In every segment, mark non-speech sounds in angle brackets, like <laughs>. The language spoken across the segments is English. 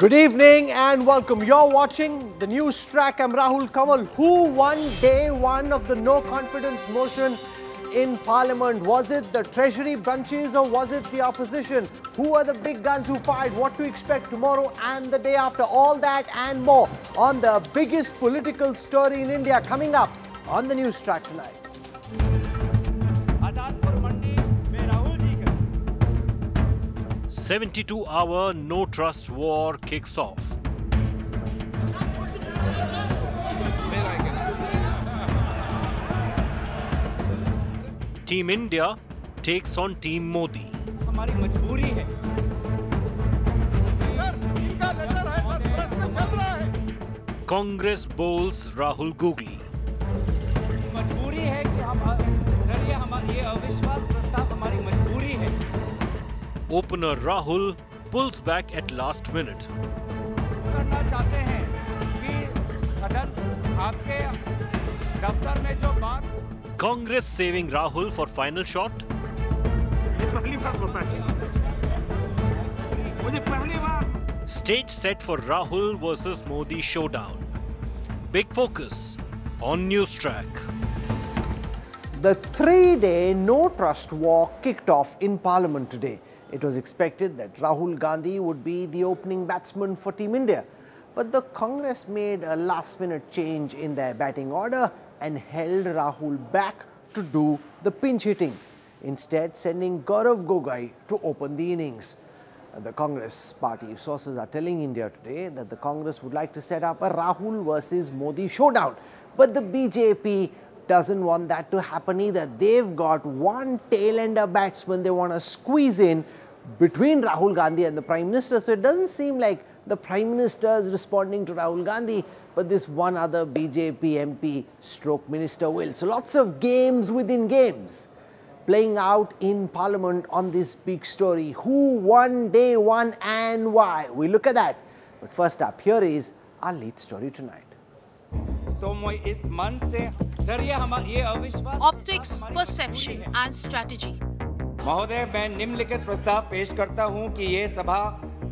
Good evening and welcome. You're watching the news track. I'm Rahul Kanwal. Who won day one of the no confidence motion in Parliament? Was it the Treasury branches or was it the opposition? Who are the big guns who fired? What to expect tomorrow and the day after? All that and more on the biggest political story in India coming up on the news track tonight. 72 hour no trust war kicks off. Team India takes on Team Modi. हमारी मजबूरी है Congress bowls Rahul Googly. मजबूरी है कि हम Opener Rahul pulls back at last minute. करना चाहते हैं कि सदन आपके दफ्तर में जो बात Congress saving Rahul for final shot. तकलीफ होता है मुझे पहली बार Stage set for Rahul versus Modi showdown. Big focus on news track. The three day no trust war kicked off in Parliament today. It was expected that Rahul Gandhi would be the opening batsman for Team India. But the Congress made a last minute change in their batting order and held Rahul back to do the pinch hitting, instead, sending Gaurav Gogoi to open the innings. The Congress party sources are telling India today that the Congress would like to set up a Rahul versus Modi showdown. But the BJP doesn't want that to happen either. They've got one tail-ender batsman they want to squeeze in between Rahul Gandhi and the Prime Minister. So it doesn't seem like the Prime Minister is responding to Rahul Gandhi, but this one other BJP MP stroke minister will. So lots of games within games playing out in Parliament on this big story. Who won day one and why? We look at that. But first up, here is our lead story tonight. Optics, perception and strategy महोदय मैं निम्नलिखित प्रस्ताव पेश करता हूँ कि यह सभा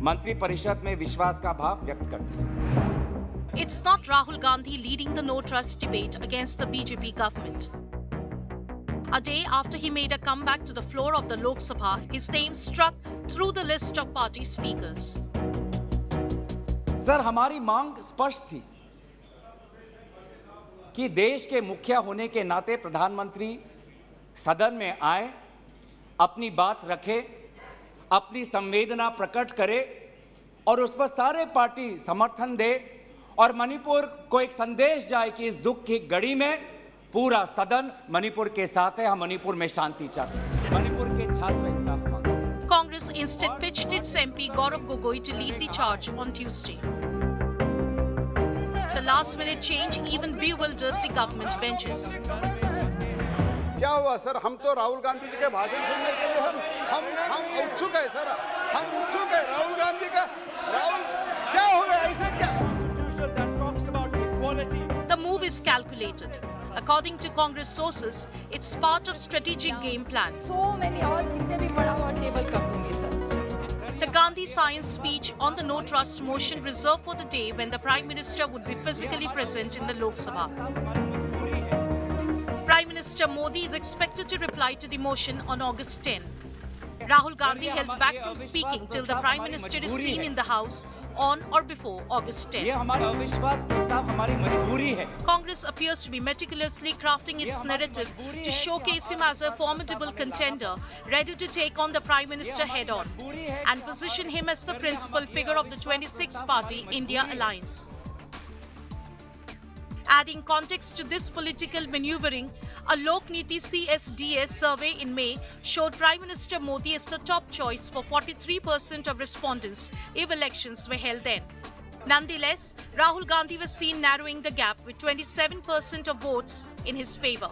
मंत्री परिषद में विश्वास का भाव व्यक्त करती है it's not Rahul Gandhi leading the no trust debate against the BJP government A day after he made a comeback to the floor of the Lok Sabha, his name struck through the list of party speakers. Sir, हमारी मांग स्पष्ट थी कि देश के मुखिया होने के नाते प्रधानमंत्री सदन में आए अपनी बात रखे अपनी संवेदना प्रकट करे और उस पर सारे पार्टी समर्थन दे और मणिपुर को एक संदेश जाए कि इस दुख की घड़ी में पूरा सदन मणिपुर के साथ है। हम मणिपुर में शांति चाहते हैं। मणिपुर के छात्र इंसाफ कांग्रेस इंस्टेंट पिछले MP Gaurav Gogoi to lead the charge on Tuesday The last minute change even bewildered the government benches. क्या हुआ सर हम तो राहुल गांधी जी के भाषण सुनने के लिए हम हम हम उत्सुक है सर हम उत्सुक है राहुल गांधी का राहुल क्या हो गया ऐसे क्या The move is calculated. According to Congress sources, it's part of strategic game plan. सो मैंने और कितने भी बड़ा हुआ टेबल कर दूँगी sir The Gandhi science speech on the no trust motion reserved for the day when the Prime Minister would be physically present in the Lok Sabha. Minister Modi is expected to reply to the motion on August 10. Rahul Gandhi held back from speaking till the Prime Minister is seen in the House on or before August 10. Congress appears to be meticulously crafting its narrative to showcase him as a formidable contender ready to take on the Prime Minister head on and position him as the principal figure of the 26 party India alliance. Adding context to this political maneuvering, a Lokniti CSDS survey in May showed Prime Minister Modi as the top choice for 43% of respondents if elections were held then. Nonetheless, Rahul Gandhi was seen narrowing the gap with 27% of votes in his favour,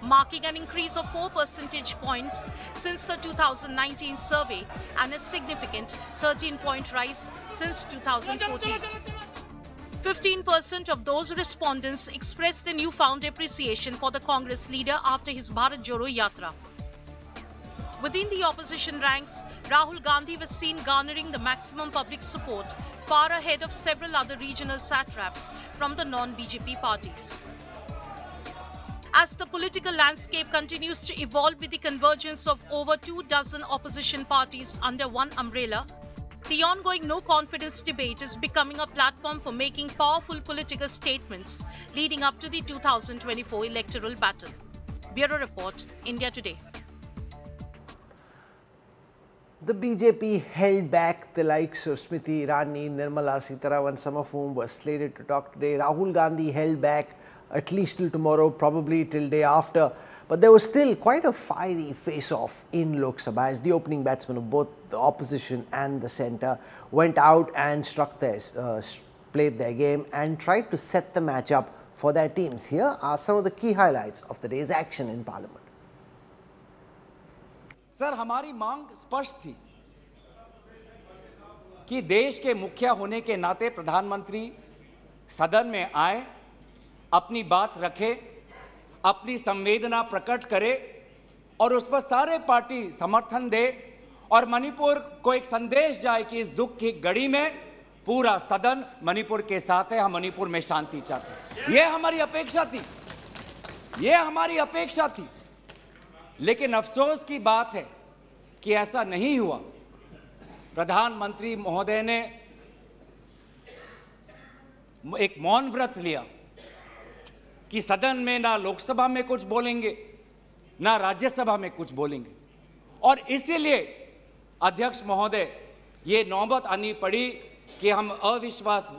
marking an increase of 4 percentage points since the 2019 survey and a significant 13 point rise since 2014. 15% of those respondents expressed their newfound appreciation for the Congress leader after his Bharat Jodo Yatra. Within the opposition ranks, Rahul Gandhi was seen garnering the maximum public support, far ahead of several other regional satraps from the non-BJP parties. As the political landscape continues to evolve with the convergence of over two dozen opposition parties under one umbrella, the ongoing no confidence debate is becoming a platform for making powerful political statements leading up to the 2024 electoral battle. Bureau Report, India Today. The BJP held back the likes of Smriti Irani, Nirmala Sitharaman, some of whom were slated to talk today. Rahul Gandhi held back at least till tomorrow, probably till day after. But there was still quite a fiery face-off in Lok Sabha as the opening batsmen of both the opposition and the centre went out and struck their, uh, played their game and tried to set the match up for their teams. Here are some of the key highlights of the day's action in Parliament. Sir हमारी मांग स्पष्ट थी कि देश के मुखिया होने के नाते प्रधानमंत्री सदन में आए अपनी बात रखे अपनी संवेदना प्रकट करे और उस पर सारे पार्टी समर्थन दे और मणिपुर को एक संदेश जाए कि इस दुख की घड़ी में पूरा सदन मणिपुर के साथ है, हम मणिपुर में शांति चाहते हैं। यह हमारी अपेक्षा थी। यह हमारी अपेक्षा थी। लेकिन अफसोस की बात है कि ऐसा नहीं हुआ। प्रधानमंत्री महोदय ने एक मौन व्रत लिया। कि सदन में ना लोकसभा में कुछ बोलेंगे, ना राज्यसभा में कुछ बोलेंगे। और इसीलिए अध्यक्ष महोदय, ये नौबत आनी पड़ी कि हम अविश्वास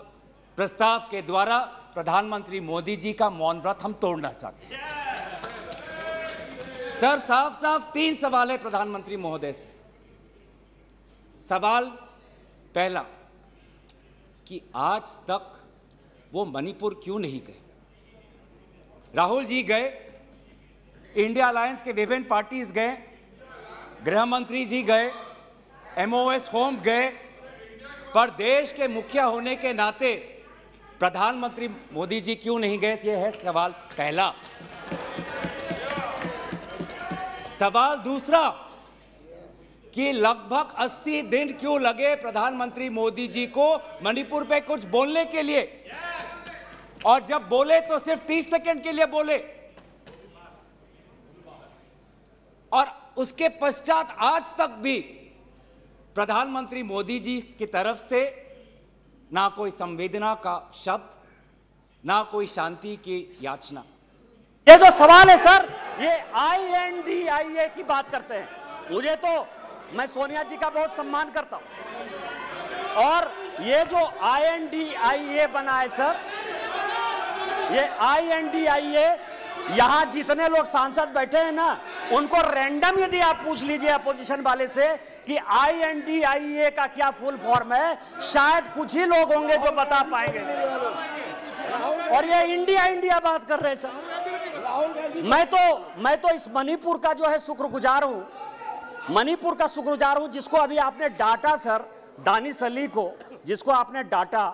प्रस्ताव के द्वारा प्रधानमंत्री मोदी जी का मौन व्रत हम तोड़ना चाहते हैं। सर साफ़ साफ़ तीन सवाल है प्रधानमंत्री महोदय से। सवाल पहला, कि आज तक वो मणिपुर क्यों नहीं गए? राहुल जी गए, इंडिया अलायंस के विभिन्न पार्टीज़ गए, गृह मंत्री जी गए एमओएस होम गए, पर देश के मुखिया होने के नाते प्रधानमंत्री मोदी जी क्यों नहीं गए, ये है सवाल पहला। सवाल दूसरा, कि लगभग 80 दिन क्यों लगे प्रधानमंत्री मोदी जी को मणिपुर पे कुछ बोलने के लिए? और जब बोले तो सिर्फ़ 30 सेकंड के लिए बोले। और उसके पश्चात आज तक भी प्रधानमंत्री मोदी जी की तरफ़ से ना कोई संवेदना का शब्द, ना कोई शांति की याचना। ये जो सवाल है सर, ये आई एन डी आई ए की बात करते हैं। मुझे तो मैं सोनिया जी का बहुत सम्मान करता हूँ। और ये जो आई एन डी आई ए बना है सर ये आई एन डी आई ए यहाँ जितने लोग सांसद बैठे हैं ना, उनको रैंडम यदि आप पूछ लीजिए अपोजिशन वाले से कि आई एन डी आई ए का क्या फुल फॉर्म है, शायद कुछ ही लोग होंगे जो बता पाएँगे। और ये इंडिया इंडिया बात कर रहे हैं सर। मैं तो मैं तो इस मणिपुर का जो है शुक्रगुजार हूँ। मणिपुर का शुक्रगुजार हूँ जिसको अभी आपने डाटा, सर दानिश अली को जिसको आपने डाटा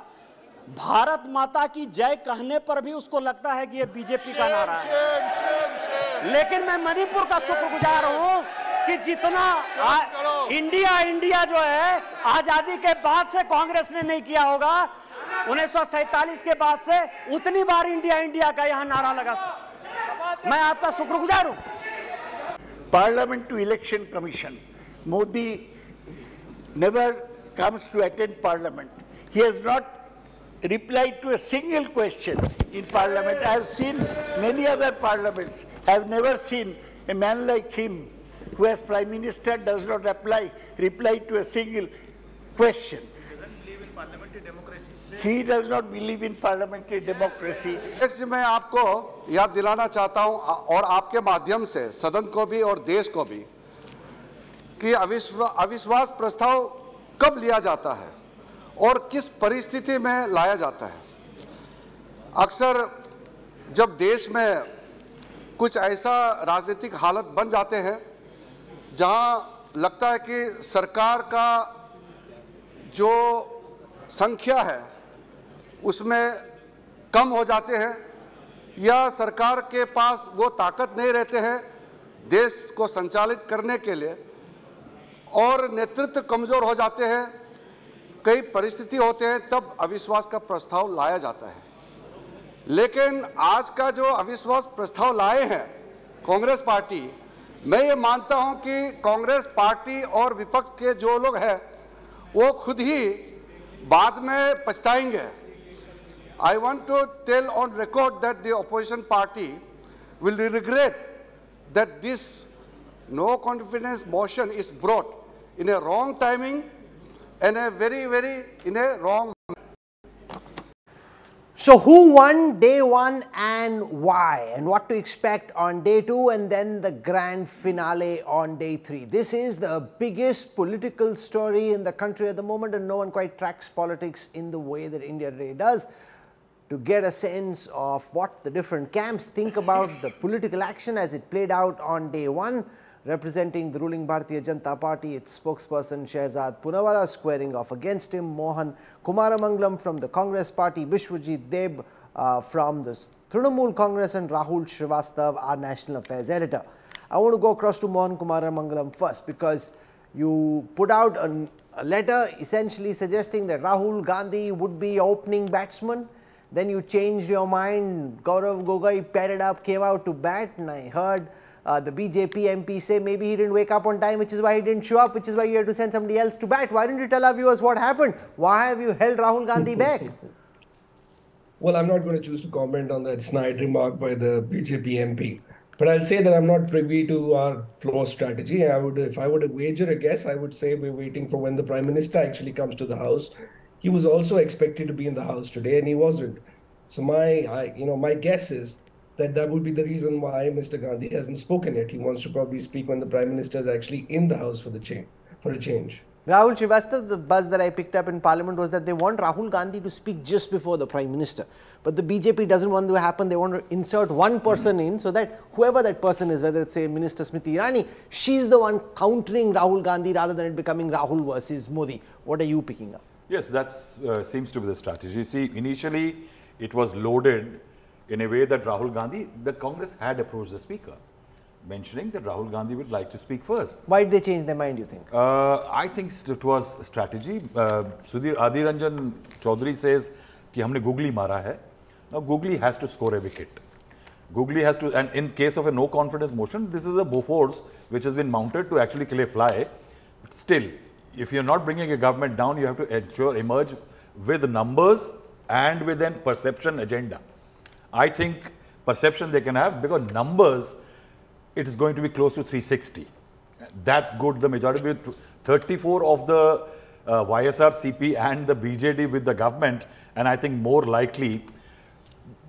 भारत माता की जय कहने पर भी उसको लगता है कि ये बीजेपी का नारा है। लेकिन मैं मणिपुर का शुक्रगुजार हूँ कि जितना आ, इंडिया इंडिया जो है आज़ादी के बाद से कांग्रेस ने नहीं किया होगा। उन्नीस के बाद से उतनी बार इंडिया इंडिया का यहाँ नारा लगा। मैं आपका शुक्रगुजार हूँ। Parliament to election commission Modi never comes to attend Parliament. He has not replied to a single question in Parliament. I have seen many other parliaments. I have never seen a man like him who as Prime Minister does not reply, reply to a single question. He does not believe in parliamentary democracy. जी मैं आपको याद दिलाना चाहता हूँ और आपके माध्यम से सदन को भी और देश को भी कि अविश्वा अविश्वास प्रस्ताव कब लिया जाता है और किस परिस्थिति में लाया जाता है। अक्सर जब देश में कुछ ऐसा राजनीतिक हालत बन जाते हैं, जहाँ लगता है कि सरकार का जो संख्या है, उसमें कम हो जाते हैं या सरकार के पास वो ताकत नहीं रहते हैं देश को संचालित करने के लिए और नेतृत्व कमज़ोर हो जाते हैं कई परिस्थिति होते हैं, तब अविश्वास का प्रस्ताव लाया जाता है। लेकिन आज का जो अविश्वास प्रस्ताव लाए हैं, कांग्रेस पार्टी, मैं ये मानता हूँ कि कांग्रेस पार्टी और विपक्ष के जो लोग हैं, वो खुद ही बाद में पछताएँगे। I want to tell on record that the opposition party will regret that this no confidence motion is brought in a wrong timing and a very, very in a wrong. So who won day one and why and what to expect on day two and then the grand finale on day three. This is the biggest political story in the country at the moment and no one quite tracks politics in the way that India today does. To get a sense of what the different camps think about the political action as it played out on day one, representing the ruling Bharatiya Janata Party, its spokesperson Shehzad Poonawalla squaring off against him, Mohan Kumaramangalam from the Congress Party, Bishwajit Deb uh, from the Trinamool Congress and Rahul Srivastav, our National Affairs Editor. I want to go across to Mohan Kumaramangalam first because you put out a, a letter essentially suggesting that Rahul Gandhi would be opening batsman. Then you changed your mind, Gaurav Gogoi padded up, came out to bat and I heard uh, the BJP MP say maybe he didn't wake up on time, which is why he didn't show up, which is why you had to send somebody else to bat. Why didn't you tell our viewers what happened? Why have you held Rahul Gandhi back? <laughs> Well, I'm not going to choose to comment on that snide remark by the BJP MP. But I'll say that I'm not privy to our floor strategy. I would, if I were to wager a guess, I would say we're waiting for when the Prime Minister actually comes to the House. He was also expected to be in the House today, and he wasn't. So my, I, you know, my guess is that that would be the reason why Mr. Gandhi hasn't spoken yet. He wants to probably speak when the Prime Minister is actually in the House for the change, for a change. Rahul Srivastav, the buzz that I picked up in Parliament was that they want Rahul Gandhi to speak just before the Prime Minister. But the BJP doesn't want to happen. They want to insert one person in so that whoever that person is, whether it's say Minister Smriti Irani, she's the one countering Rahul Gandhi rather than it becoming Rahul versus Modi. What are you picking up? Yes, that uh, seems to be the strategy. See, initially it was loaded in a way that Rahul Gandhi, the Congress had approached the speaker, mentioning that Rahul Gandhi would like to speak first. Why did they change their mind, you think? Uh, I think it was strategy. Uh, Sudhir Adhir Ranjan Chaudhary says कि हमने Googly मारा है. Now Googly has to score a wicket. Googly has to, and in case of a no confidence motion, this is a Bofors which has been mounted to actually kill a fly. But still, if you're not bringing a government down, you have to ensure emerge with numbers and with an perception agenda. I think perception they can have because numbers, it is going to be close to 360. That's good. The majority, 34 of the uh, YSR, CP and the BJD with the government, and I think more likely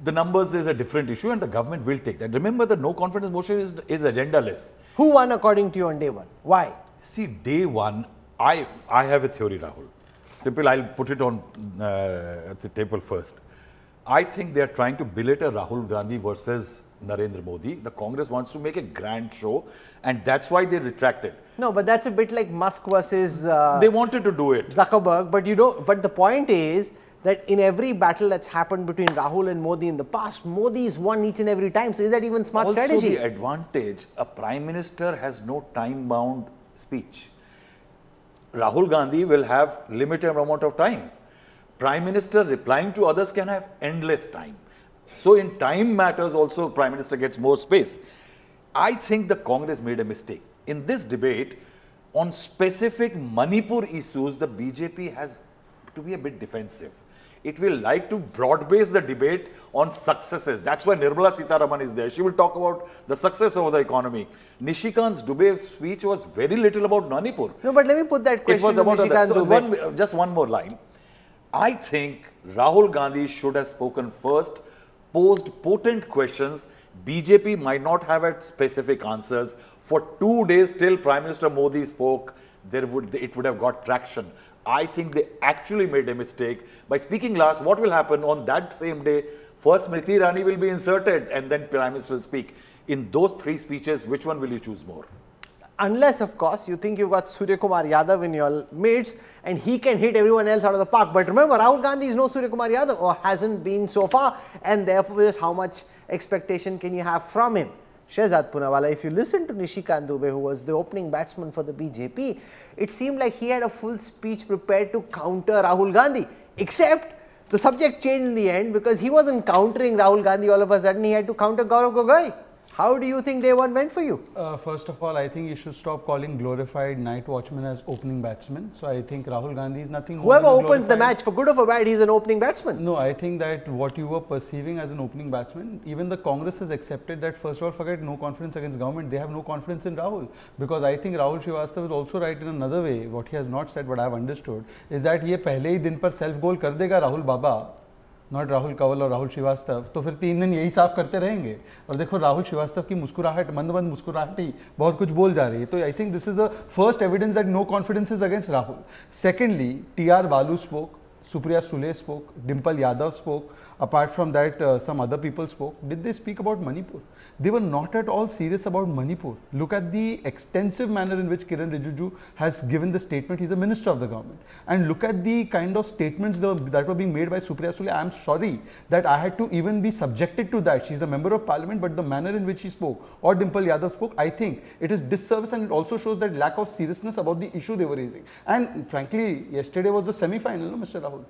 the numbers is a different issue and the government will take that. Remember the no confidence motion is, is agendaless. Who won according to you on day one? Why? See, day one, I, I have a theory, Rahul. Simple, I'll put it on uh, the table first. I think they are trying to belittle Rahul Gandhi versus Narendra Modi. The Congress wants to make a grand show and that's why they retracted. No, but that's a bit like Musk versus... Uh, they wanted to do it. Zuckerberg, but you don't, but the point is that in every battle that's happened between Rahul and Modi in the past, Modi Modi's won each and every time. So is that even smart also strategy? Also the advantage, a prime minister has no time-bound speech. Rahul Gandhi will have limited amount of time. Prime Minister replying to others can have endless time. So in time matters also Prime Minister gets more space. I think the Congress made a mistake. In this debate, on specific Manipur issues, the BJP has to be a bit defensive. It will like to broad base the debate on successes. That's why Nirmala Sitharaman is there. She will talk about the success of the economy. Nishikant's Dubey speech was very little about Manipur. No, but let me put that question it was about Nishikant so one, Just one more line. I think Rahul Gandhi should have spoken first, posed potent questions. BJP might not have had specific answers. For two days till Prime Minister Modi spoke, there would it would have got traction. I think they actually made a mistake. By speaking last, what will happen on that same day? First, Smriti Irani will be inserted and then Prime Minister will speak. In those three speeches, which one will you choose more? Unless, of course, you think you've got Surya Kumar Yadav in your midst and he can hit everyone else out of the park. But remember, Rahul Gandhi is no Surya Kumar Yadav or hasn't been so far. And therefore, just how much expectation can you have from him? Shehzad Poonawalla, if you listen to Nishikant Dubey, who was the opening batsman for the BJP, it seemed like he had a full speech prepared to counter Rahul Gandhi, except the subject changed in the end because he wasn't countering Rahul Gandhi all of a sudden, he had to counter Gaurav Gogoi. How do you think day one went for you? Uh, first of all, I think you should stop calling glorified night watchman as opening batsman. So I think Rahul Gandhi is nothing. Whoever opens the match, for good or for bad, he's an opening batsman. No, I think that what you were perceiving as an opening batsman, even the Congress has accepted that. First of all, forget no confidence against government. They have no confidence in Rahul because I think Rahul Srivastav is also right in another way. What he has not said, but I have understood, is that ये पहले ही दिन पर self goal कर देगा Rahul Baba not Rahul Kanwal और राहुल श्रीवास्तव तो फिर तीन दिन यही साफ़ करते रहेंगे। और देखो राहुल श्रीवास्तव की मुस्कुराहट, मंद मंद मुस्कुराहट ही बहुत कुछ बोल जा रही है। तो I think this is a first evidence that no confidence is against Rahul secondly T R Baalu spoke Supriya Sule spoke Dimple Yadav spoke apart from that some other people spoke spoke. Did speak about Manipur they were not at all serious about manipur. Look at the extensive manner in which kiran rijiju has given the statement. He's a minister of the government. And look at the kind of statements that were being made by supriya sule. I am sorry that i had to even be subjected to that. She's a member of parliament but the manner in which she spoke or dimple yadav spoke i think it is disservice and it also shows that lack of seriousness about the issue they were raising. And frankly yesterday was the semi final no, mr rahul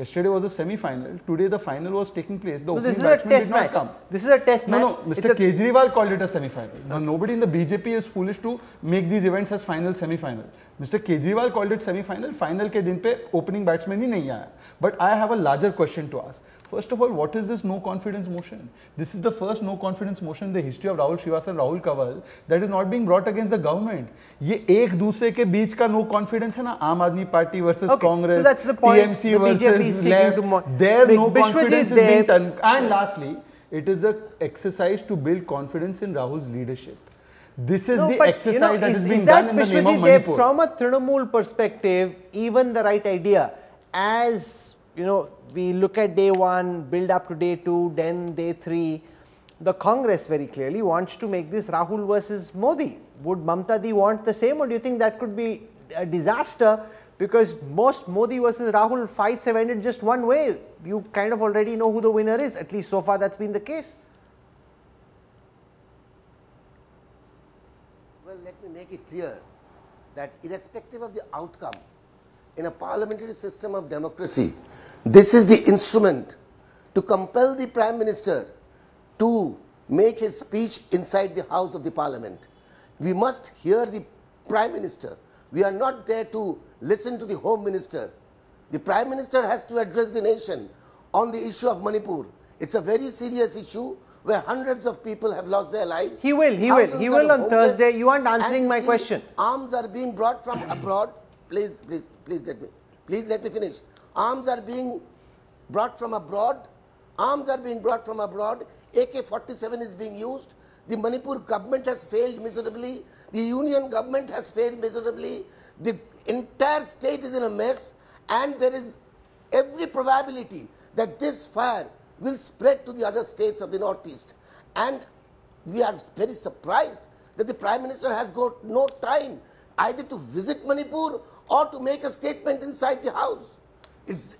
Yesterday was a semi-final. Today the final was taking place. The no, this is a test match. Come. This is a test no, match. No, Mr. Kejriwal called it a semi-final. Now, nobody in the BJP is foolish to make these events as final, semi-final. Mr. Kejriwal called it semi-final. Final के दिन पे opening batsman ही नहीं आया. But I have a larger question to ask. First of all, what is this no confidence motion? This is the first no confidence motion in the history of Rahul Srivastava and Rahul Kanwal that is not being brought against the government. ये एक दूसरे के बीच का no confidence है ना Aam Aadmi party versus okay, Congress, so that's the point, TMC the versus left. There no confidence is being. And lastly, it is an exercise to build confidence in Rahul's leadership. This is no, the exercise you know, that is, is being is done in the name of Manipur. From a Trinamool perspective, even the right idea as you know, we look at day one, build up to day two, then day three. The Congress very clearly wants to make this Rahul versus Modi. Would Mamta Di want the same or do you think that could be a disaster because most Modi versus Rahul fights have ended just one way. You kind of already know who the winner is, at least so far that's been the case. Well, let me make it clear that irrespective of the outcome, in a parliamentary system of democracy, this is the instrument to compel the Prime Minister to make his speech inside the House of the Parliament. We must hear the Prime Minister. We are not there to listen to the Home Minister. The Prime Minister has to address the nation on the issue of Manipur. It's a very serious issue where hundreds of people have lost their lives. He will, he will, he will on Thursday. You aren't answering my question. Arms are being brought from abroad please, please, please let me, please let me finish. Arms are being brought from abroad. Arms are being brought from abroad. AK-47 is being used. The Manipur government has failed miserably. The union government has failed miserably. The entire state is in a mess and there is every probability that this fire will spread to the other states of the northeast. And we are very surprised that the Prime Minister has got no time either to visit Manipur or to make a statement inside the house. It's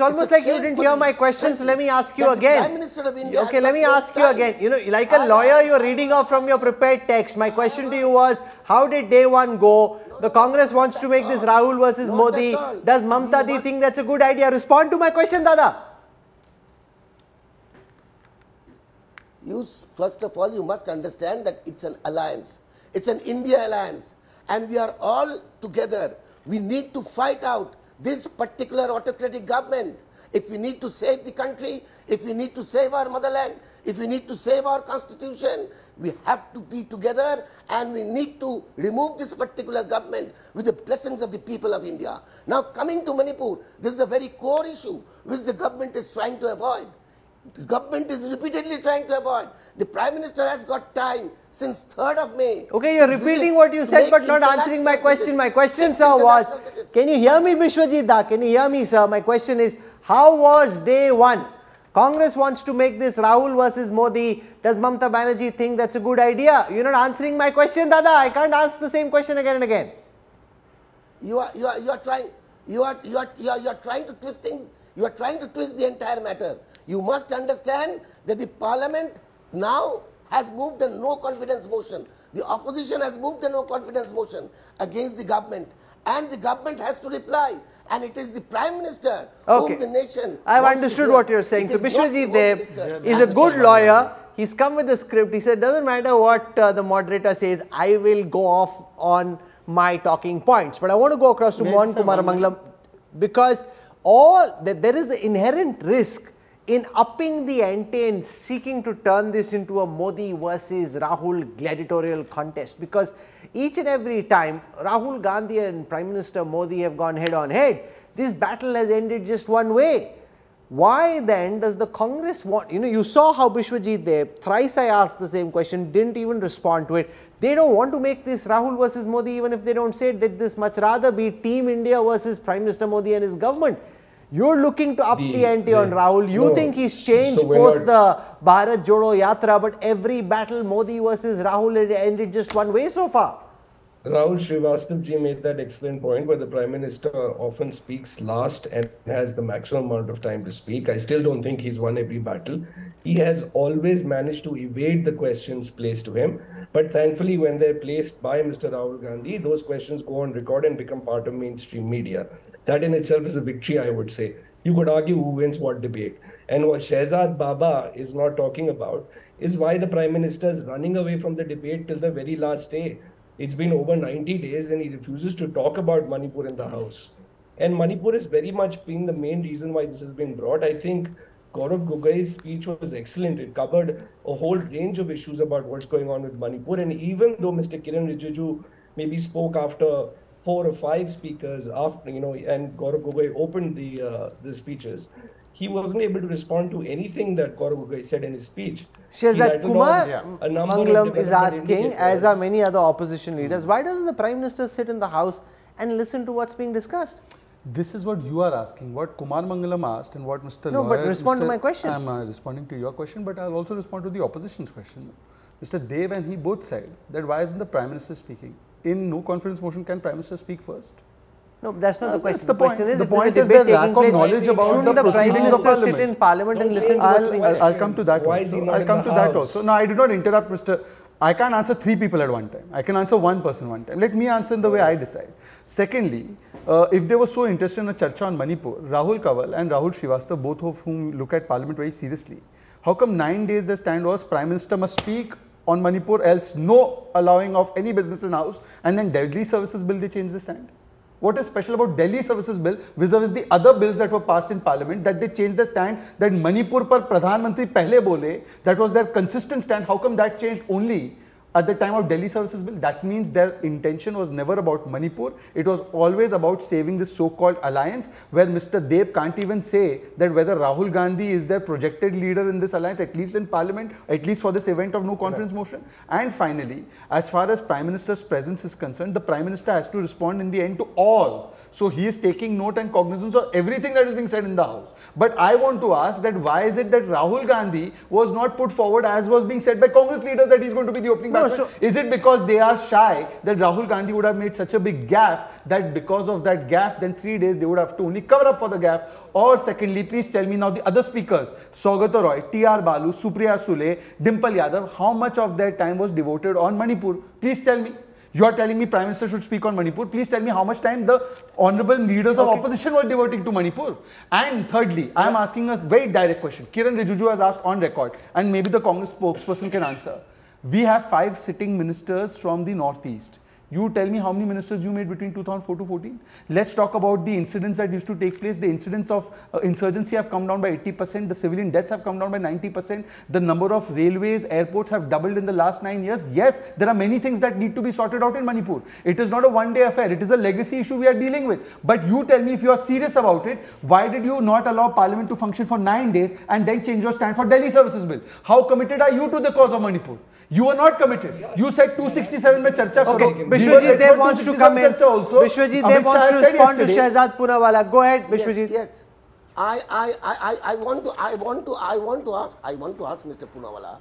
almost like you didn't hear my question, so let me ask you again. Prime Minister of India okay, let me ask you again. You know, like a lawyer, you're reading off from your prepared text. My question to you was, how did day one go? The Congress wants to make this Rahul versus Modi. Does Mamta Di think that's a good idea? Respond to my question, Dada. You, first of all, you must understand that it's an alliance. It's an India alliance and we are all together. We need to fight out this particular autocratic government. If we need to save the country, if we need to save our motherland, if we need to save our constitution, we have to be together and we need to remove this particular government with the blessings of the people of India. Now coming to Manipur, this is a very core issue which the government is trying to avoid. The government is repeatedly trying to avoid. The Prime Minister has got time since 3rd of May. Okay, you're repeating what you said but not answering my question. My question, sir, was, can you hear me, Bishwajit Da? Can you hear me, sir? My question is, how was day one? Congress wants to make this Rahul versus Modi. Does Mamta Banerjee think that's a good idea? You're not answering my question, Dada. I can't ask the same question again and again. You are, you are, you are trying, you are, you are, you are, you are trying to twisting you are trying to twist the entire matter. You must understand that the parliament now has moved a no confidence motion. The opposition has moved a no confidence motion against the government. And the government has to reply. And it is the Prime Minister Okay. whom the nation. I've understood what you're saying. It So is not the Bishwajit Home Dev is a good lawyer. He's come with a script. He said, doesn't matter what uh, the moderator says, I will go off on my talking points. But I want to go across to May I Mohan Kumar Mangalam because all that there is an inherent risk in upping the ante and seeking to turn this into a Modi versus Rahul gladiatorial contest because each and every time Rahul Gandhi and Prime Minister Modi have gone head on head, this battle has ended just one way. Why then does the Congress want, you know, you saw how Bishwajit Dev, thrice I asked the same question, didn't even respond to it. They don't want to make this Rahul versus Modi, even if they don't say it, that this much rather be Team India versus Prime Minister Modi and his government. You're looking to up the, The- ante on Rahul. You no. think he's changed So post the Bharat Jodo Yatra, but every battle Modi versus Rahul had ended just one way so far. Rahul Srivastav ji made that excellent point where the Prime Minister often speaks last and has the maximum amount of time to speak. I still don't think he's won every battle. He has always managed to evade the questions placed to him. But thankfully, when they're placed by Mr. Rahul Gandhi, those questions go on record and become part of mainstream media. That in itself is a victory, I would say. You could argue who wins what debate. And what Shehzad Baba is not talking about is why the Prime Minister is running away from the debate till the very last day. It's been over 90 days and he refuses to talk about Manipur in the House. And Manipur has very much been the main reason why this has been brought. I think Gaurav Gogoi's speech was excellent. It covered a whole range of issues about what's going on with Manipur. And even though Mr. Kiran Rijiju maybe spoke after four or five speakers, after you know, and Gaurav Gogoi opened the uh, the speeches, he wasn't able to respond to anything that Gaurav Gogoi said in his speech. He Shehzad rattled Kumar on a number of Mangalam is development asking, as are many other opposition leaders, why doesn't the Prime Minister sit in the House and listen to what's being discussed? This is what you are asking, what Kumar Mangalam asked and what Mr. No, but Lawyer, respond to my question. I'm uh, responding to your question, but I'll also respond to the opposition's question. Mr. Dev and he both said that why isn't the Prime Minister speaking? In no confidence motion, can Prime Minister speak first? No, that's not Uh, the that's question. the point. question is, The if there's a point is debate the lack taking of place, knowledge about shouldn't the the Prime proceedings of Minister sit Parliament. in Parliament and listen to what's I'll, being I'll, said? I'll come to that Why is he also. not I'll in come the to that House? also. No, I did not interrupt Mr. I can't answer three people at one time. I can answer one person one time. Let me answer in the way I decide. Secondly, uh, if they were so interested in a charcha on Manipur, Rahul Kanwal and Rahul Srivastav, both of whom look at Parliament very seriously, how come nine days the stand was Prime Minister must speak on Manipur, else no allowing of any business in house, and then Delhi Services Bill they changed the stand? What is special about Delhi Services Bill vis-a-vis the other bills that were passed in Parliament that they changed the stand that Manipur par Pradhan Mantri pehle bole, that was their consistent stand. How come that changed only at the time of Delhi Services Bill? That means their intention was never about Manipur. It was always about saving this so-called alliance where Mr. Deb can't even say that whether Rahul Gandhi is their projected leader in this alliance, at least in Parliament, at least for this event of no confidence motion. And finally, as far as Prime Minister's presence is concerned, the Prime Minister has to respond in the end to all. So he is taking note and cognizance of everything that is being said in the House. But I want to ask that why is it that Rahul Gandhi was not put forward as was being said by Congress leaders that he's going to be the opening No, so- is it because they are shy that Rahul Gandhi would have made such a big gaffe that because of that gaffe, then three days they would have to only cover up for the gaffe? Or secondly, please tell me now the other speakers, Saugata Roy, T.R. Balu, Supriya Sule, Dimple Yadav, how much of their time was devoted on Manipur? Please tell me. You are telling me Prime Minister should speak on Manipur. Please tell me how much time the honorable leaders of opposition were devoting to Manipur. And thirdly, I am asking a very direct question. Kiran Rijiju has asked on record, and maybe the Congress spokesperson can answer. We have five sitting ministers from the Northeast. You tell me how many ministers you made between 2004 to 14. Let's talk about the incidents that used to take place. The incidents of uh, insurgency have come down by 80%. The civilian deaths have come down by 90%. The number of railways, airports have doubled in the last nine years. Yes, there are many things that need to be sorted out in Manipur. It is not a one-day affair. It is a legacy issue we are dealing with. But you tell me if you are serious about it, why did you not allow Parliament to function for nine days and then change your stand for Delhi Services Bill? How committed are you to the cause of Manipur? You are not committed. You said 267 mein charcha Okay, karo. We were Bishwajit ready Dev wants to come in. charcha also. Bishwajit Amit Dev wants to respond to Shehzad Poonawalla. Go ahead, Bishwajit. Yes, yes. I, I, I, I- I want to, I want to, I want to ask, I want to ask Mr. Poonawalla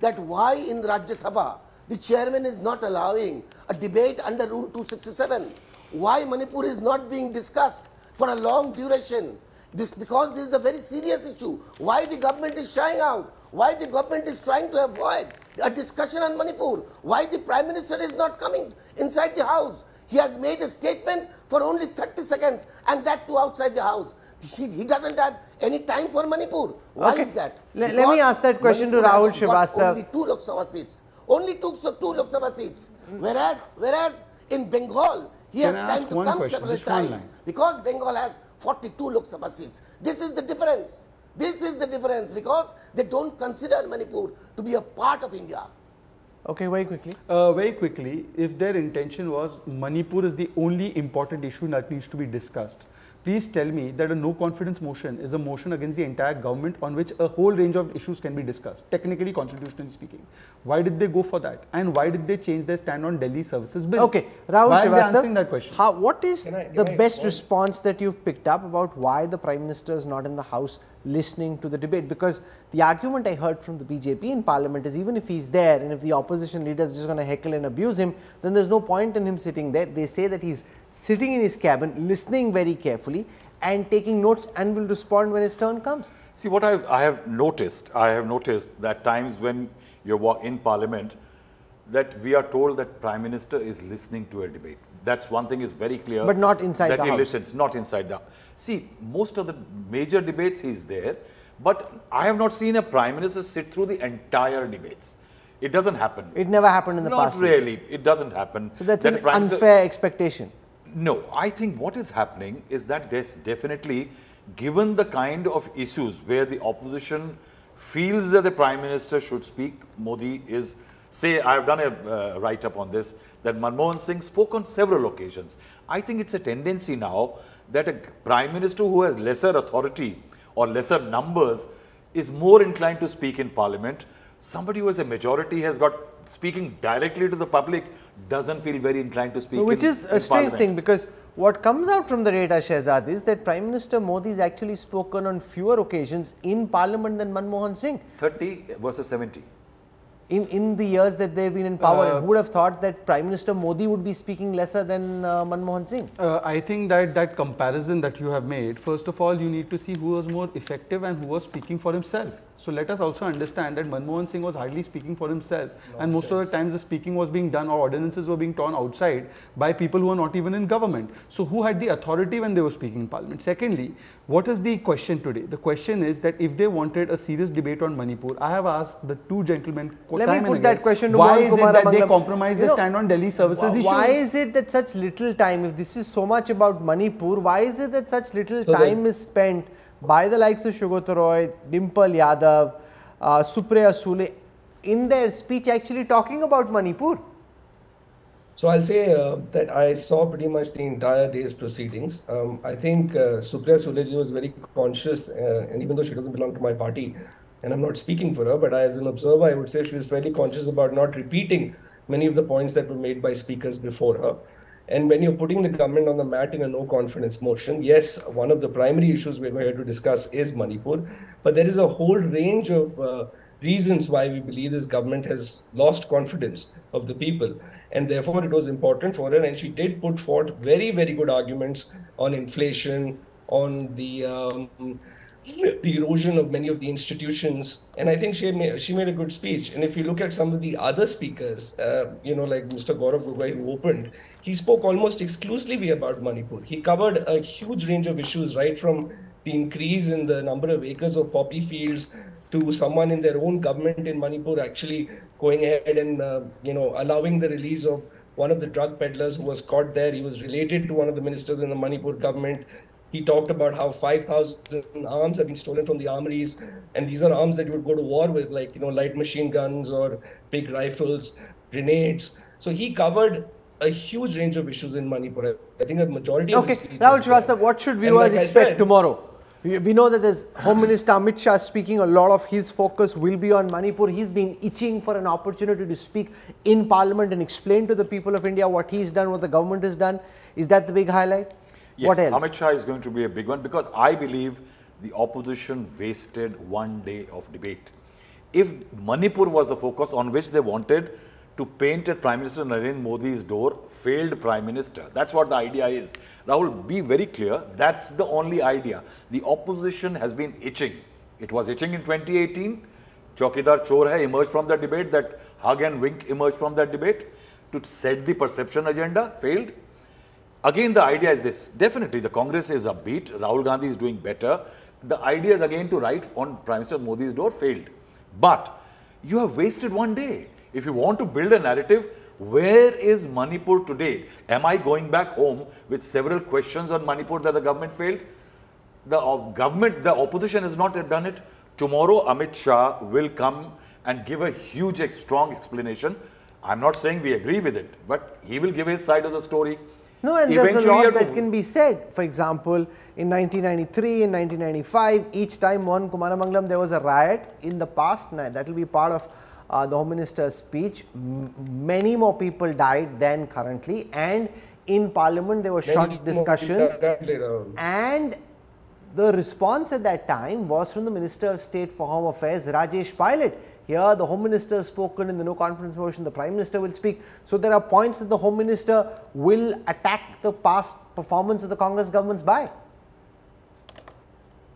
that why in Rajya Sabha the chairman is not allowing a debate under Rule 267? Why Manipur is not being discussed for a long duration? This because this is a very serious issue. Why the government is shying out? Why the government is trying to avoid a discussion on Manipur. Why the Prime Minister is not coming inside the house? He has made a statement for only 30 seconds and that too outside the house. He, he doesn't have any time for Manipur. Why Okay. is that? Le- let me ask that question to Rahul has got Srivastava. Only two Lok Sabha seats. Only two, so two Lok Sabha seats. Hmm. Whereas, whereas in Bengal, he Can has I time to come question? several Just times because Bengal has 42 Lok Sabha seats. This is the difference. This is the difference because they don't consider Manipur to be a part of India. Okay, very quickly. Uh, very quickly, if their intention was Manipur is the only important issue that needs to be discussed, please tell me that a no confidence motion is a motion against the entire government on which a whole range of issues can be discussed, technically, constitutionally speaking. Why did they go for that? And why did they change their stand on Delhi services bill? Okay, Rahul why are they answering that question? How, what is Can I- the I best respond? response that you've picked up about why the Prime Minister is not in the House listening to the debate? Because the argument I heard from the BJP in Parliament is even if he's there and if the opposition leader is just going to heckle and abuse him, then there's no point in him sitting there. They say that he's sitting in his cabin, listening very carefully and taking notes and will respond when his turn comes. See, what I've, I have noticed, I have noticed that times when you're in Parliament, that we are told that Prime Minister is listening to a debate. That's one thing is very clear. But not inside that the he House. listens, not inside the. See, most of the major debates he's there, but I have not seen a Prime Minister sit through the entire debates. It doesn't happen. It never happened in the not past. really. It doesn't happen. So that's That an Prime unfair expectation. no, I think what is happening is that there's definitely, given the kind of issues where the opposition feels that the Prime Minister should speak, Modi is, say, I've done a uh, write-up on this, that Manmohan Singh spoke on several occasions. I think it's a tendency now that a Prime Minister who has lesser authority or lesser numbers is more inclined to speak in Parliament. Somebody who has a majority has got speaking directly to the public doesn't feel very inclined to speak Which in- is a strange Parliament. thing because what comes out from the data, Shehzad, is that Prime Minister Modi has actually spoken on fewer occasions in Parliament than Manmohan Singh. 30 versus 70. In, in the years that they've been in power, Uh, who would have thought that Prime Minister Modi would be speaking lesser than uh, Manmohan Singh? Uh, I think that that comparison that you have made, first of all, you need to see who was more effective and who was speaking for himself. So let us also understand that Manmohan Singh was hardly speaking for himself, and most of the times the speaking was being done or ordinances were being torn outside by people who are not even in government. So who had the authority when they were speaking in parliament? Secondly, what is the question today? The question is that if they wanted a serious debate on Manipur, I have asked the two gentlemen co- Let me time and put that again, question to why Mohan is it Kumar that they compromise You their stand on Delhi services wh- issue? Why is it that such little time, if this is so much about Manipur, why is it that such little So time then- is spent by the likes of Saugata Roy, Dimple Yadav, uh, Supriya Sule in their speech actually talking about Manipur? So I'll say uh, that I saw pretty much the entire day's proceedings. Um, I think uh, Supriya Suleji was very conscious, uh, and even though she doesn't belong to my party, and I'm not speaking for her, but as an observer, I would say she was fairly conscious about not repeating many of the points that were made by speakers before her. And when you're putting the government on the mat in a no confidence motion, yes, one of the primary issues we're here to discuss is Manipur, but there is a whole range of uh, reasons why we believe this government has lost confidence of the people. And therefore, it was important for her. And she did put forth very, very good arguments on inflation, on the. Um, the erosion of many of the institutions, and I think she made, she made a good speech. And if you look at some of the other speakers, uh, you know, like Mr. Gaurav Gogoi, who opened, he spoke almost exclusively about Manipur. He covered a huge range of issues, right from the increase in the number of acres of poppy fields to someone in their own government in Manipur actually going ahead and uh, you know allowing the release of one of the drug peddlers who was caught there. He was related to one of the ministers in the Manipur government. He talked about how 5,000 arms have been stolen from the armories, and these are arms that you would go to war with, like you know light machine guns or big rifles, grenades. So he covered a huge range of issues in Manipur. I think a majority of Okay, Rahul was there. What should viewers like expect said- tomorrow? We we know that there's Home Minister Amit Shah speaking. A lot of his focus will be on Manipur. He's been itching for an opportunity to speak in Parliament and explain to the people of India what he's done, what the government has done. Is that the big highlight? Yes, what else? Amit Shah is going to be a big one because I believe the opposition wasted one day of debate. If Manipur was the focus on which they wanted to paint at Prime Minister Narendra Modi's door, failed Prime Minister. That's what the idea is. Rahul, be very clear. That's the only idea. The opposition has been itching. It was itching in 2018. Chokidar Chor hai emerged from that debate, that hug and wink emerged from that debate to set the perception agenda, failed. Again, the idea is this. Definitely, the Congress is upbeat. Rahul Gandhi is doing better. The idea is again to write on Prime Minister Modi's door, failed. But you have wasted one day. If you want to build a narrative, where is Manipur today? Am I going back home with several questions on Manipur that the government failed? The uh, government, the opposition has not done it. Tomorrow, Amit Shah will come and give a huge, strong explanation. I'm not saying we agree with it, but he will give his side of the story. No, and there's a lot that can be said. For example, in 1993, in 1995, each time Mohan Kumaramangalam there was a riot in the past, that will be part of uh, the Home Minister's speech. M- many more people died than currently, and in Parliament there were Many short discussions. people died later. And the response at that time was from the Minister of State for Home Affairs, Rajesh Pilot. Here, the Home Minister has spoken in the no confidence motion, the Prime Minister will speak. So, there are points that the Home Minister will attack the past performance of the Congress governments by.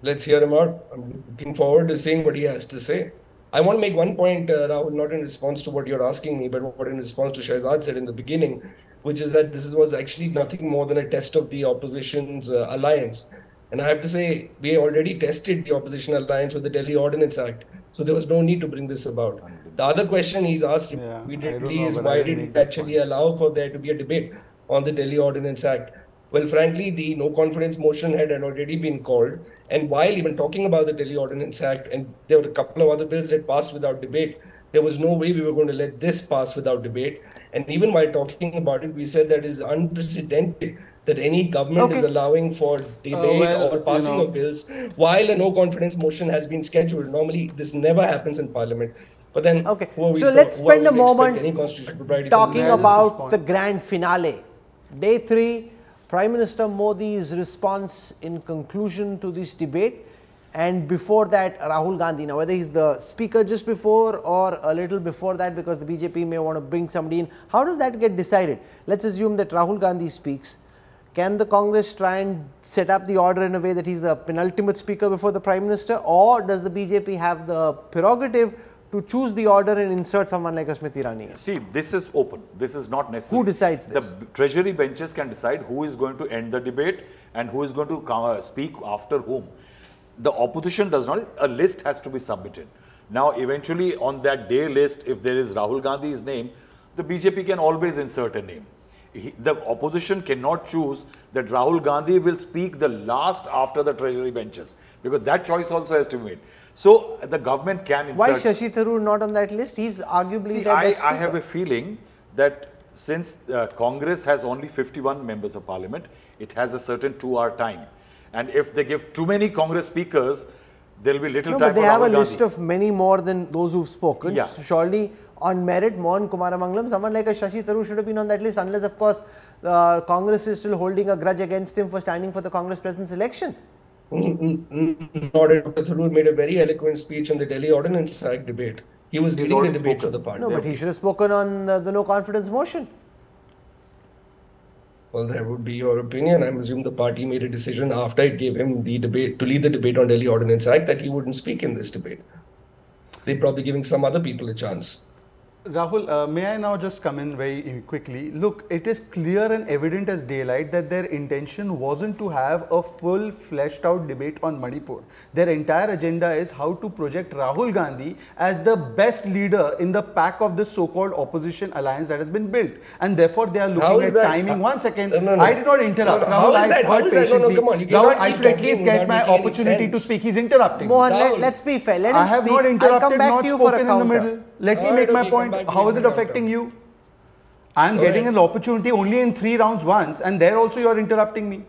Let's hear him out. I'm looking forward to seeing what he has to say. I want to make one point, uh, Rahul, not in response to what you're asking me, but what in response to Shehzad said in the beginning, which is that this was actually nothing more than a test of the opposition's uh, alliance. And I have to say, we already tested the opposition alliance with the Delhi Ordinance Act. So there was no need to bring this about. The other question he's asked repeatedly know, is why did it actually allow for there to be a debate on the Delhi Ordinance Act? Well, frankly, the no confidence motion had already been called. And while even talking about the Delhi Ordinance Act, and there were a couple of other bills that passed without debate, there was no way we were going to let this pass without debate. And even while talking about it, we said that is unprecedented that any government is allowing for uh, debate well, or you passing know- of bills while a no confidence motion has been scheduled. Normally, this never happens in Parliament. But then, okay. who are we So, to- let's spend a moment any constitutional propriety from talking about the grand finale. Day three, Prime Minister Modi's response in conclusion to this debate. And before that, Rahul Gandhi. Now, whether he's the speaker just before or a little before that, because the BJP may want to bring somebody in, how does that get decided? Let's assume that Rahul Gandhi speaks. Can the Congress try and set up the order in a way that he's the penultimate speaker before the Prime Minister? Or does the BJP have the prerogative to choose the order and insert someone like a Smriti Irani? See, this is open. This is not necessary. Who decides this? The treasury benches can decide who is going to end the debate and who is going to uh, speak after whom. The opposition does not. A list has to be submitted. Now, eventually, on that day list, if there is Rahul Gandhi's name, the BJP can always insert a name. He, the opposition cannot choose that Rahul Gandhi will speak the last after the treasury benches because that choice also has to be made. So the government can insert. Why Shashi Tharoor not on that list? He's arguably See, I, I have a feeling that since uh, Congress has only 51 members of parliament, it has a certain two-hour time. And if they give too many Congress speakers, there will be little No, time but they have a list of many more than those who've spoken. Yeah. So surely, on merit, Mohan Kumaramangalam, someone like a Shashi Tharoor should have been on that list, unless, of course, uh, Congress is still holding a grudge against him for standing for the Congress president's election. Not Dr. Tharoor made a very eloquent speech on the Delhi Ordinance Act debate. He was leading the already debate for the party. No, but he should have spoken on uh, the no confidence motion. Well, that would be your opinion. I'm assuming the party made a decision after it gave him the debate to lead the debate on Delhi Ordinance Act that he wouldn't speak in this debate. They're probably giving some other people a chance. Rahul, uh, may I now just come in very quickly? Look, it is clear and evident as daylight that their intention wasn't to have a full fleshed out debate on Manipur. Their entire agenda is how to project Rahul Gandhi as the best leader in the pack of this so-called opposition alliance that has been built. And therefore they are looking at that- timing. One second, No, no, no. I did not interrupt. No, no, how Rahul, is I that? How heard is that? No, no, come on, you Rahul, I keep should at least get my making any opportunity to speak. He's interrupting. Mohan, Rahul. let, us be fair. Let him I have speak. not I'll interrupted, come back not to you for spoken a in the counter. middle. Let me make my point. How is it affecting you? I'm Go getting ahead. an opportunity only in three rounds once, and there also you're interrupting me.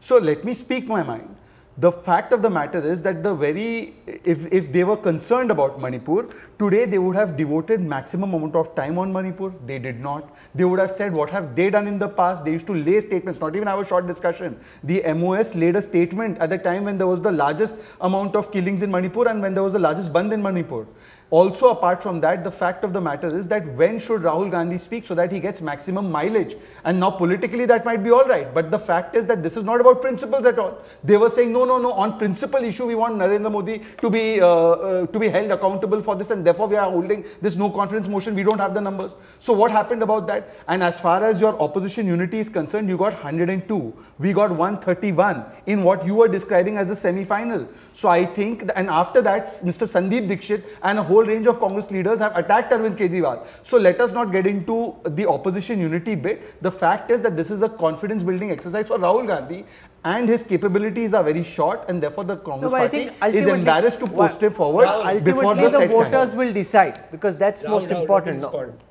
So let me speak my mind. The fact of the matter is that the very, if, if they were concerned about Manipur, today they would have devoted maximum amount of time on Manipur. They did not. They would have said what have they done in the past. They used to lay statements, not even have a short discussion. The MOS laid a statement at the time when there was the largest amount of killings in Manipur and when there was the largest band in Manipur. Also, apart from that, the fact of the matter is that when should Rahul Gandhi speak so that he gets maximum mileage? And now politically that might be all right. But the fact is that this is not about principles at all. They were saying, no, no, no, on principle issue, we want Narendra Modi to be, uh, uh, to be held accountable for this and therefore we are holding this no confidence motion. We don't have the numbers. So what happened about that? And as far as your opposition unity is concerned, you got 102. We got 131 in what you were describing as the semi-final. So I think, and after that, Mr. Sandeep Dixit and a whole range of Congress leaders have attacked Arvind Kejriwal. So let us not get into the opposition unity bit. The fact is that this is a confidence building exercise for Rahul Gandhi and his capabilities are very short and therefore the Congress No, party is embarrassed to post him forward Ultimately, before the, the voters time. will decide because that's Rahul, most Rahul, important.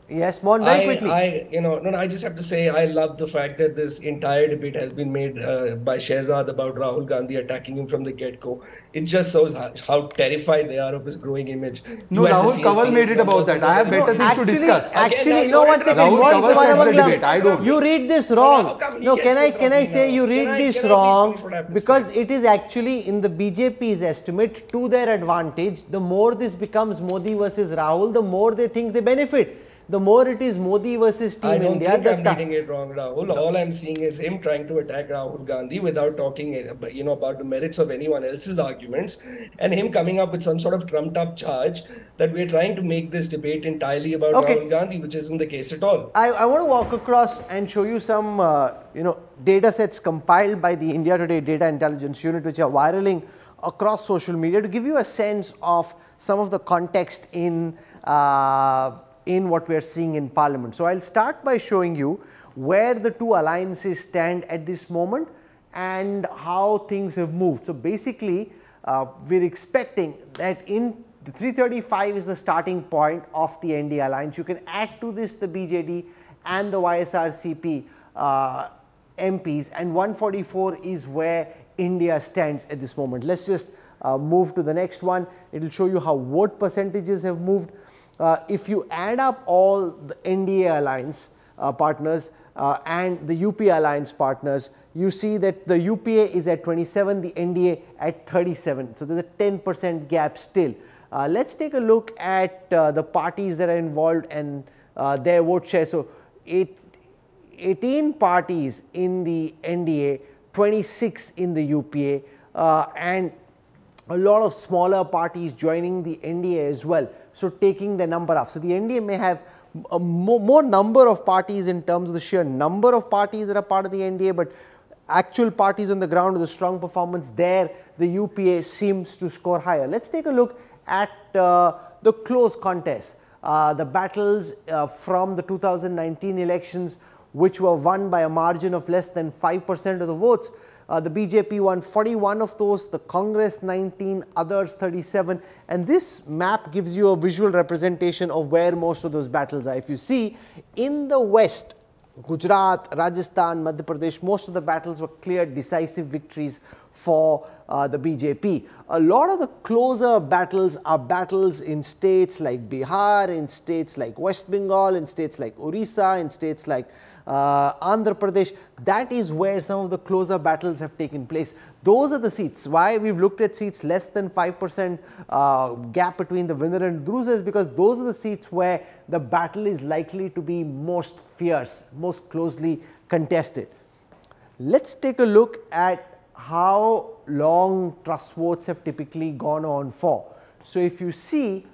Let me No. respond. Yes, Mohan, very I, quickly. I, you know, no, no, I just have to say I love the fact that this entire debate has been made uh, by Shehzad about Rahul Gandhi attacking him from the get-go. It just shows how, how terrified they are of his growing image. No, You Rahul Kanwal made it about that. I have the- better things to discuss. Actually, Again, no, now one you're second. Rahul Kanwal Kumar sets the Mangalam, debate. I don't. You read this wrong. come he No, can I can I now? say you read Can I- this I wrong finish what I have to because it is actually in the BJP's estimate to their advantage. The more this becomes Modi versus Rahul, the more they think they benefit. The more it is Modi versus Team I don't India, think I'm reading it wrong, Rahul. All I'm seeing is him trying to attack Rahul Gandhi without talking, eh, you know, about the merits of anyone else's arguments, and him coming up with some sort of trumped-up charge that we're trying to make this debate entirely about Okay. Rahul Gandhi, which isn't the case at all. I, I want to walk across and show you some, uh, you know, data sets compiled by the India Today Data Intelligence Unit, which are viraling across social media to give you a sense of some of the context in, uh, in what we are seeing in Parliament. So I'll start by showing you where the two alliances stand at this moment and how things have moved. So basically, uh, we're expecting that in the 335 is the starting point of the ND alliance. You can add to this the BJD and the YSRCP uh, MPs and 144 is where India stands at this moment. Let's just uh, move to the next one. It will show you how vote percentages have moved. Uh, if you add up all the NDA alliance uh, partners uh, and the UPA alliance partners, you see that the UPA is at 27, the NDA at 37. So there's a 10% gap still. Uh, let's take a look at uh, the parties that are involved and uh, their vote share. So eight, 18 parties in the NDA, 26 in the UPA, and a lot of smaller parties joining the NDA as well. So taking the number up. So the NDA may have a more, more number of parties in terms of the sheer number of parties that are part of the NDA, but actual parties on the ground with a strong performance there, the UPA seems to score higher. Let's take a look at uh, the close contests, uh, the battles uh, from the 2019 elections, which were won by a margin of less than 5% of the votes. Uh, the BJP won 41 of those, the Congress 19, others 37. And this map gives you a visual representation of where most of those battles are. If you see, in the west, Gujarat, Rajasthan, Madhya Pradesh, most of the battles were clear decisive victories for uh, the BJP. A lot of the closer battles are battles in states like Bihar, in states like West Bengal, in states like Orissa, in states like Andhra Pradesh. That is where some of the closer battles have taken place. Those are the seats. Why we've looked at seats less than 5% uh, gap between the winner and loser is because those are the seats where the battle is likely to be most fierce, most closely contested. Let's take a look at how long trust votes have typically gone on for. So if you see,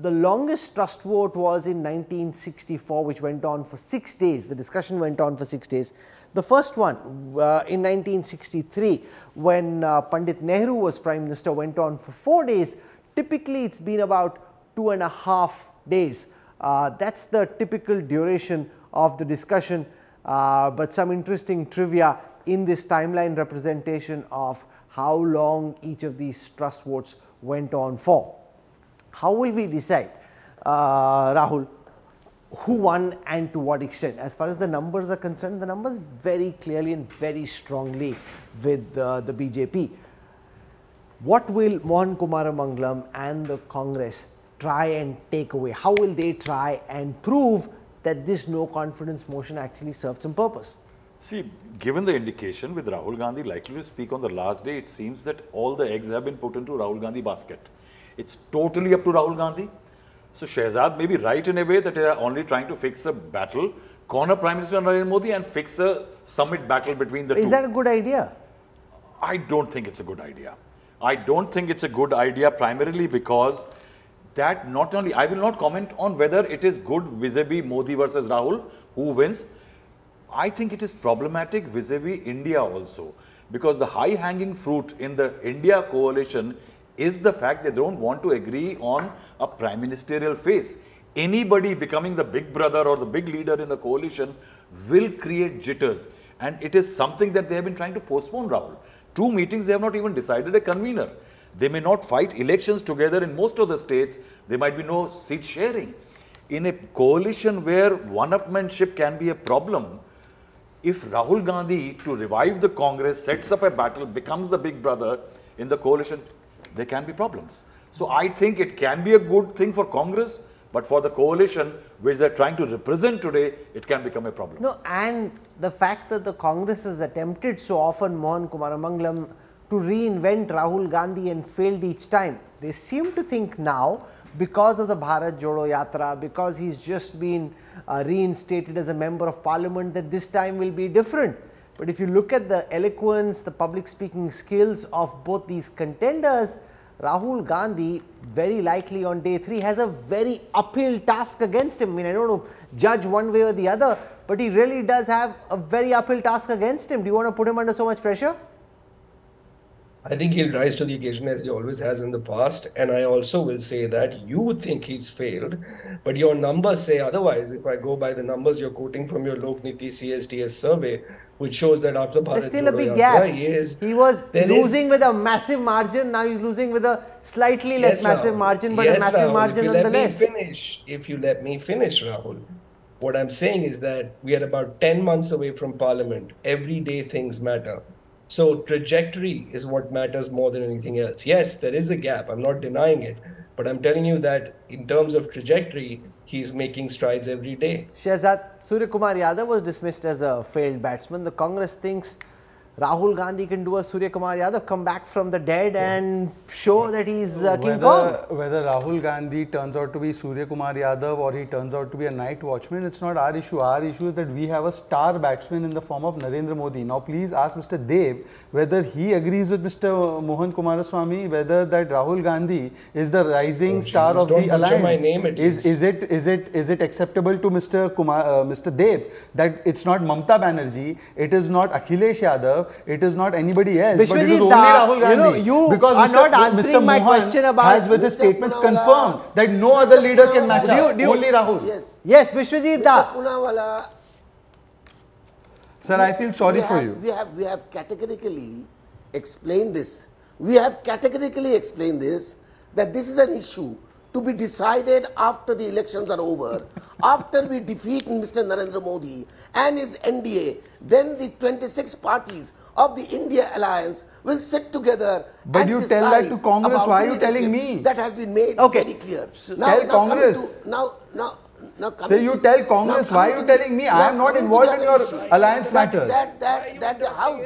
the longest trust vote was in 1964, which went on for six days. The discussion went on for six days. The first one uh, in 1963, when uh, Pandit Nehru was Prime Minister, went on for four days. Typically, it's been about two and a half days. Uh, that's the typical duration of the discussion. Uh, but some interesting trivia in this timeline representation of how long each of these trust votes went on for. How will we decide, uh, Rahul, who won and to what extent? As far as the numbers are concerned, the numbers very clearly and very strongly with uh, the BJP. What will Mohan Kumaramangalam and the Congress try and take away? How will they try and prove that this no confidence motion actually served some purpose? See, given the indication with Rahul Gandhi likely to speak on the last day, it seems that all the eggs have been put into Rahul Gandhi basket. It's totally up to Rahul Gandhi So Shehzad may be right in a way that they are only trying to fix a battle, corner Prime Minister Narendra Modi and fix a summit battle between the Is two. that a good idea? I don't think it's a good idea. I don't think it's a good idea primarily because that not only, I will not comment on whether it is good vis-a-vis Modi versus Rahul, who wins. I think it is problematic vis-a-vis India also because the high hanging fruit in the India coalition is the fact they don't want to agree on a prime ministerial face. Anybody becoming the big brother or the big leader in the coalition will create jitters and it is something that they have been trying to postpone Rahul. Two meetings, they have not even decided a convener. They may not fight elections together in most of the states. There might be no seat sharing. In a coalition where one-upmanship can be a problem, if Rahul Gandhi, to revive the Congress, sets up a battle, becomes the big brother in the coalition, there can be problems. So I think it can be a good thing for Congress, but for the coalition, which they're trying to represent today, it can become a problem. No, and the fact that the Congress has attempted so often Mohan Kumaramangalam to reinvent Rahul Gandhi and failed each time. They seem to think now because of the Bharat Jodo Yatra, because he's just been uh, reinstated as a member of parliament that this time will be different. But if you look at the eloquence, the public speaking skills of both these contenders, Rahul Gandhi very likely on day 3 has a very uphill task against him. I mean, I don't know, judge one way or the other, but he really does have a very uphill task against him. Do you want to put him under so much pressure? I think he'll rise to the occasion as he always has in the past. And I also will say that you think he's failed, but your numbers say otherwise. If I go by the numbers you're quoting from your Lokniti CSDS survey, which shows that after Bharat There's still a big gap. he is He was there is- losing with a massive margin. Now he's losing with a slightly less Yes, massive Rahul. margin, but Yes, a massive Rahul. margin if you let. Me finish, if you let me finish, Rahul. What I'm saying is that we are about 10 months away from Parliament. Everyday things matter. So trajectory is what matters more than anything else. Yes, there is a gap. I'm not denying it. But I'm telling you that in terms of trajectory, he's making strides every day. Shehzad Surya Kumar Yadav was dismissed as a failed batsman. The Congress thinks Rahul Gandhi can do a Surya Kumar Yadav, come back from the dead and show that he's uh, King Kong. whether, whether Rahul Gandhi turns out to be Surya Kumar Yadav or he turns out to be a night watchman, it's not our issue. Our issue is that we have a star batsman in the form of Narendra Modi. Now, please ask Mr. Dev whether he agrees with Mr. Mohan Kumaraswamy whether that Rahul Gandhi is the rising Oh, star Jesus, of don't the butcher alliance. my name at is is it is it is it acceptable to Mr. Kumar, uh, Mr. Dev that it's not Mamta Banerjee, it is not Akhilesh Yadav, it is not anybody else, but it is Vishwajit, only uh, Rahul you know, you because are Mr. not Mr. answering my Mohan question about- has with his statements Poonawalla. confirmed that no other leader can match Do you- up. do you- Only Rahul. Yes. Yes, Vishwajit, Mr. da. Poonawalla, Sir, I feel sorry for have, you. We have, we have categorically explained this. We have categorically explained this that this is an issue to be decided after the elections are over, <laughs> after we defeat Mr. Narendra Modi and his NDA. Then the 26 parties of the India Alliance will sit together. But and you tell that to Congress, why are you telling me? That has been made Okay. very clear. tell coming Congress. to- now, now, now Say you to- tell Congress, why are you the- telling me? I am not involved in your issue, alliance that- matters. That, that, that the House,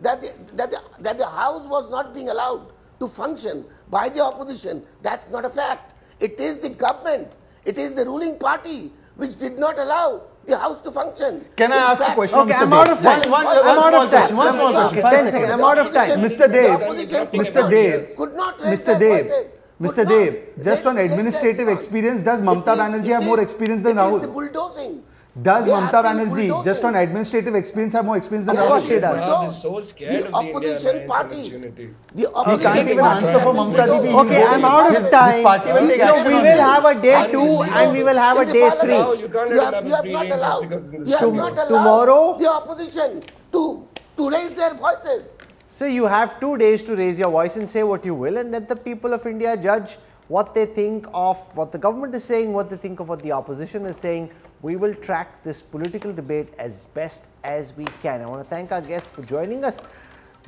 that the, that, the, that the House was not being allowed to function by the opposition, that's not a fact. It is the government, it is the ruling party which did not allow the House to function. Can I In ask a question, Okay, Mr. I'm out of time. One- one- I'm out small of time. question, one small question. ten Five seconds. seconds. I'm out of time. Mr. Dev, The opposition could Mr. not- Dev, could not Mr. their Dev, Mr. not Dev, just on administrative experience, does It Mamta Banerjee have more experience than it is Rahul? the bulldozing. Does They Mamta have been Banerjee, just on administrative experience, have more experience than Of course she does. So scared the of India opposition parties. its unity. The He opposition can't even parties answer for have Mamta Didi. Okay, I'm out of time. party will So we will have a day Parties two will and we will have a day parliament. three. No, you can't You have have, you have not allowed. because in the You have not allowed tomorrow- the opposition to to raise their voices. So you have two days to raise your voice and say what you will and let the people of India judge what they think of what the government is saying, what they think of what the opposition is saying. We will track this political debate as best as we can. I want to thank our guests for joining us.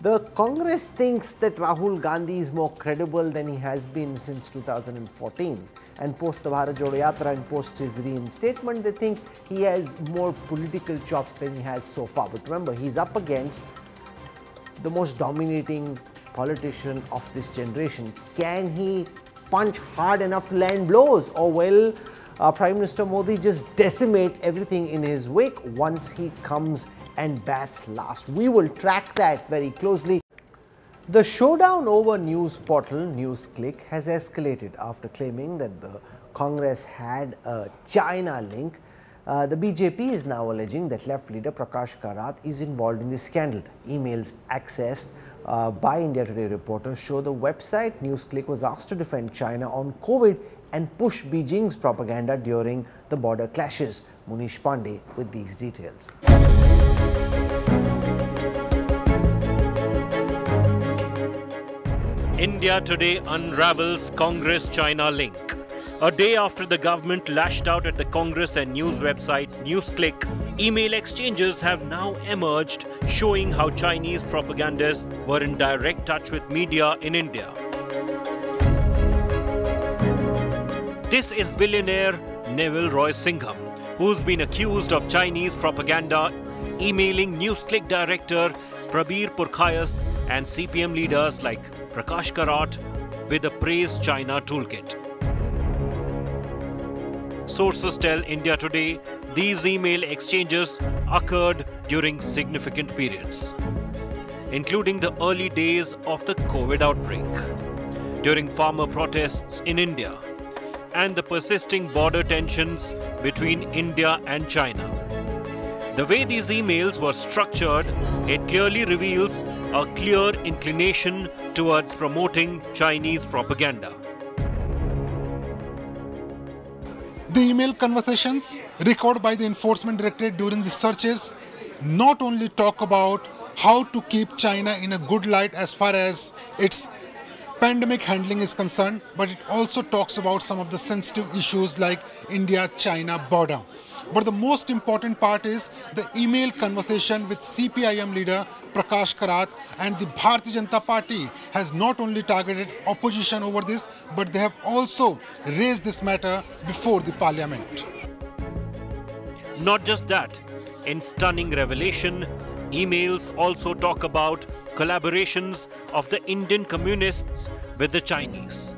The Congress thinks that Rahul Gandhi is more credible than he has been since 2014. And post the Bharat Jodo Yatra and post his reinstatement, they think he has more political chops than he has so far. But remember, he's up against the most dominating politician of this generation. Can he punch hard enough to land blows? Or will uh, Prime Minister Modi just decimate everything in his wake once he comes and bats last? We will track that very closely. The showdown over news portal NewsClick has escalated after claiming that the Congress had a China link. Uh, the BJP is now alleging that left leader Prakash Karat is involved in this scandal. Emails accessed uh, by India Today reporters show the website NewsClick was asked to defend China on COVID and push Beijing's propaganda during the border clashes. Munish Pandey with these details. India Today unravels Congress China link. A day after the government lashed out at the Congress and news website NewsClick, email exchanges have now emerged showing how Chinese propagandists were in direct touch with media in India. This is billionaire Neville Roy Singham, who's been accused of Chinese propaganda, emailing NewsClick director Prabir Purkayastha and CPM leaders like Prakash Karat with a Praise China toolkit. Sources tell India Today these email exchanges occurred during significant periods, including the early days of the COVID outbreak, during farmer protests in India, and the persisting border tensions between India and China. The way these emails were structured, it clearly reveals a clear inclination towards promoting Chinese propaganda. The email conversations recorded by the Enforcement Directorate during the searches not only talk about how to keep China in a good light as far as its pandemic handling is concerned, but it also talks about some of the sensitive issues like India-China border. But the most important part is the email conversation with CPIM leader Prakash Karat and the Bharatiya Janata Party has not only targeted opposition over this, but they have also raised this matter before the parliament. Not just that, in stunning revelation, emails also talk about collaborations of the Indian communists with the Chinese.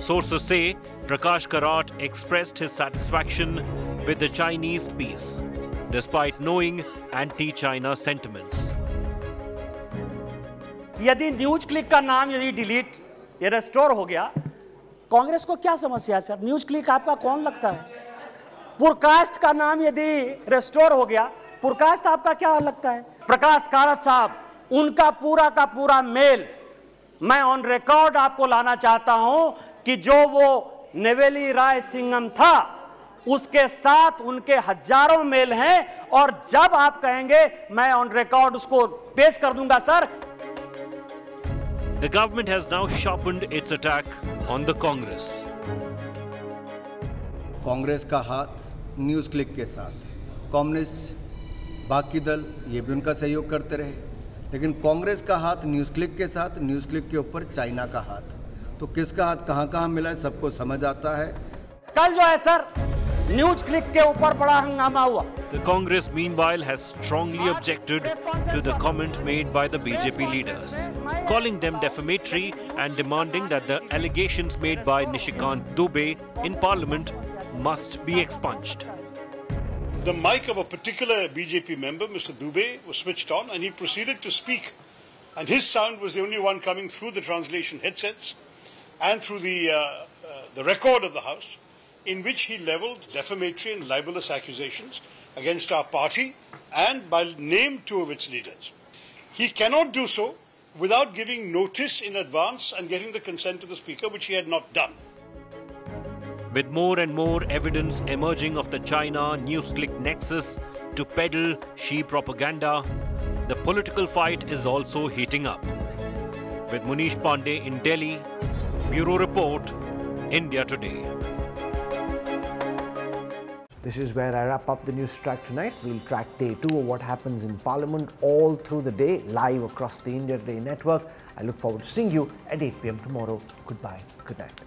Sources say Prakash Karat expressed his satisfaction with the Chinese peace, despite knowing anti-China sentiments. यदि NewsClick का नाम यदि delete या restore हो गया कांग्रेस को क्या समस्या है सर? न्यूज़ क्लिक आपका कौन लगता है? पुरकास्त का नाम यदि रेस्टोर हो गया पुरकास्त आपका क्या लगता है? प्रकाश कारत साहब उनका पूरा का पूरा मेल मैं ऑन रिकॉर्ड आपको लाना चाहता हूँ कि जो वो नेवेली राय सिंगम था उसके साथ उनके हज़ारों मेल हैं और जब आप कहेंगे मैं ऑन रिकॉर्ड उसको पेश कर दूँगा sir. The government has now sharpened its attack on the Congress. Congress का हाथ न्यूज़ क्लिक के साथ। कम्युनिस्ट बाकी दल ये भी उनका सहयोग करते रहे। लेकिन कांग्रेस का हाथ न्यूज़ क्लिक के साथ न्यूज़ क्लिक के ऊपर चाइना का हाथ। तो किसका हाथ कहाँ कहाँ मिला है सबको समझ आता है कल जो है सर न्यूज़ क्लिक के ऊपर बड़ा हंगामा हुआ the Congress meanwhile has strongly objected to the comment made by the BJP leaders calling them defamatory and demanding that the allegation made by Nishikant Dubey in parliament must be expunged The mic of a particular BJP member, Mr. Dubey, was switched on, and he proceeded to speak. And his sound was the only one coming through the translation headsets. And through the, uh, uh, the record of the House, in which he leveled defamatory and libelous accusations against our party and by name two of its leaders. He cannot do so without giving notice in advance and getting the consent of the Speaker, which he had not done. With more and more evidence emerging of the China NewsClick nexus to peddle Xi propaganda, the political fight is also heating up. With Munish Pandey in Delhi, Bureau Report, India Today. This is where I wrap up the news track tonight. We'll track day two of what happens in Parliament all through the day, live across the India Today network. I look forward to seeing you at 8 pm tomorrow. Goodbye. Good night.